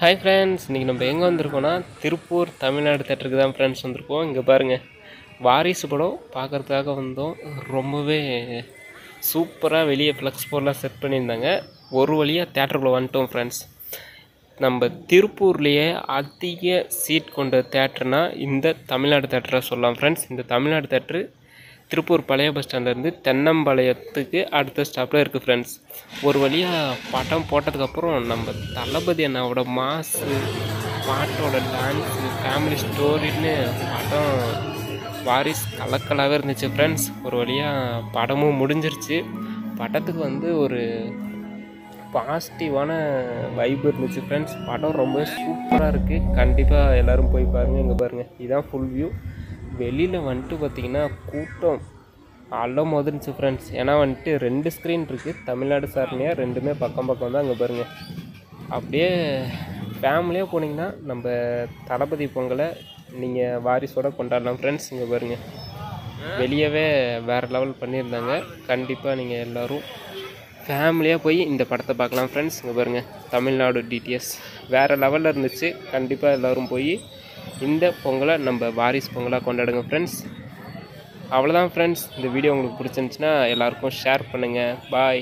Hi friends இன்றைக்கி நம்ம எங்கே வந்திருக்கோன்னா திருப்பூர் தமிழ்நாடு தேட்டருக்கு தான் ஃப்ரெண்ட்ஸ் வந்திருக்கோம். இங்கே பாருங்கள் வாரிசு படம் பார்க்குறதுக்காக வந்தோம். ரொம்பவே சூப்பராக வெளியே ஃப்ளக்ஸ் போர்டெலாம் செட் பண்ணியிருந்தாங்க. ஒரு வழியாக தேட்டருக்குள்ளே வந்துட்டோம் ஃப்ரெண்ட்ஸ் நம்ம திருப்பூர்லேயே அதிக சீட் கொண்ட தேட்டர்னால் இந்த தமிழ்நாடு தேட்டரை சொல்லலாம் ஃப்ரெண்ட்ஸ் இந்த தமிழ்நாடு தேட்ரு திருப்பூர் பழைய பஸ் ஸ்டாண்ட்லேருந்து தென்னம்பாளையத்துக்கு அடுத்த ஸ்டாப்பில் இருக்குது ஃப்ரெண்ட்ஸ் ஒரு வழியாக படம் போட்டதுக்கப்புறம் நம்ம தளபதி அண்ணாவோட மாசு பாட்டோட டான்ஸு ஃபேமிலி ஸ்டோரின்னு படம் வாரிஸ் கலக்கலாகவே இருந்துச்சு ஃப்ரெண்ட்ஸ் ஒரு வழியாக படமும் முடிஞ்சிருச்சு. படத்துக்கு வந்து ஒரு பாசிட்டிவான வைப் இருந்துச்சு ஃப்ரெண்ட்ஸ் படம் ரொம்ப சூப்பராக இருக்குது கண்டிப்பாக எல்லோரும் போய் பாருங்கள் இங்கே பாருங்கள் இதுதான் ஃபுல் வியூ வெளியில் வந்துட்டு பார்த்திங்கன்னா கூட்டம் அள்ள மோதிருந்துச்சு ஃப்ரெண்ட்ஸ் ஏன்னா வந்துட்டு ரெண்டு ஸ்க்ரீன் இருக்குது தமிழ்நாடு சார்னியாக ரெண்டுமே பக்கம் பக்கம் தான் அங்கே பாருங்கள் அப்படியே ஃபேமிலியாக போனீங்கன்னா நம்ம தளபதி பொங்கலை நீங்கள் வாரிசோட கொண்டாடலாம் ஃப்ரெண்ட்ஸ் இங்கே பாருங்கள் வெளியவே வேறு லெவல் பண்ணியிருந்தாங்க. கண்டிப்பாக நீங்கள் எல்லோரும் ஃபேமிலியாக போய் இந்த படத்தை பார்க்கலாம் ஃப்ரெண்ட்ஸ் இங்கே பாருங்கள் தமிழ்நாடு டிடிஎஸ் வேறு லெவலில் இருந்துச்சு. கண்டிப்பாக எல்லோரும் போய் இந்த பொங்கலை நம்ம வாரிஸ் பொங்கலாக கொண்டாடுங்க ஃப்ரெண்ட்ஸ் அவ்வளோதான் ஃப்ரெண்ட்ஸ் இந்த வீடியோ உங்களுக்கு பிடிச்சிருந்துச்சின்னா எல்லாருக்கும் ஷேர் பண்ணுங்கள் பாய்